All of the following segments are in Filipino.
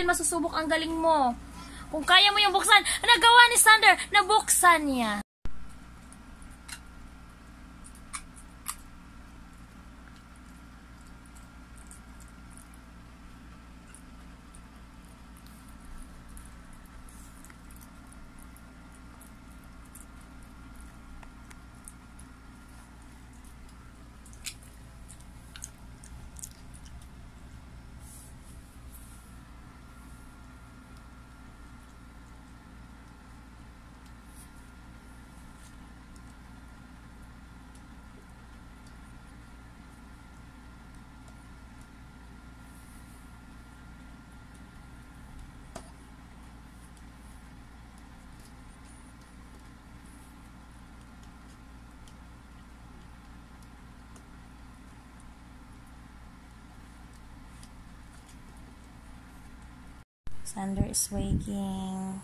natin masusubok ang galing mo. Kung kaya mo yung buksan, nagawa ni Sander, nabuksan niya. Sander is waking.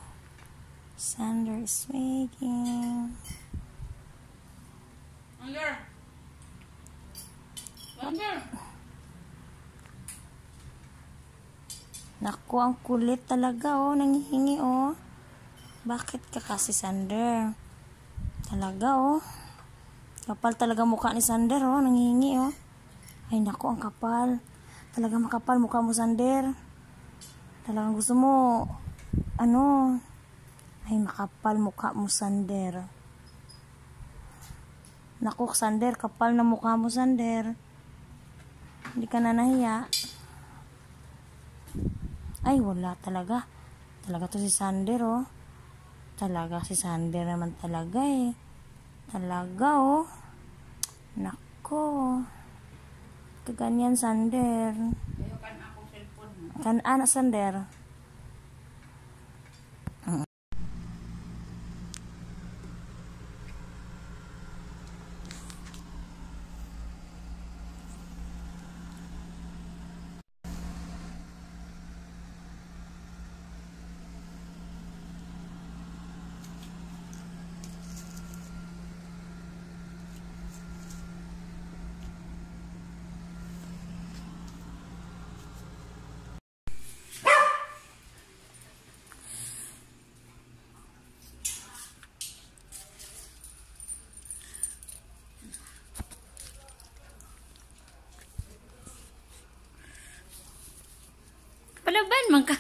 Sander is waking. Under. Under. Naku, ang kulit talaga, oh. Nangihingi, oh. Bakit ka kasi, Sander? Talaga, oh. Kapal talaga mukha ni Sander, oh. Nangihingi, oh. Ay, naku, ang kapal. Talaga makapal mukha mo, Sander. Talagang gusto mo, ano, ay makapal mukha mo, Sander. Naku, Sander, kapal na mukha mo, Sander. Hindi ka na nahiya. Ay, wala talaga. Talaga to si Sander, oh. Talaga si Sander naman talaga, eh. Talaga, oh. Nako. Kaganyan, Sander. Ayaw kan ako cellphone mo. Kan anak Sander. Palaban man ka.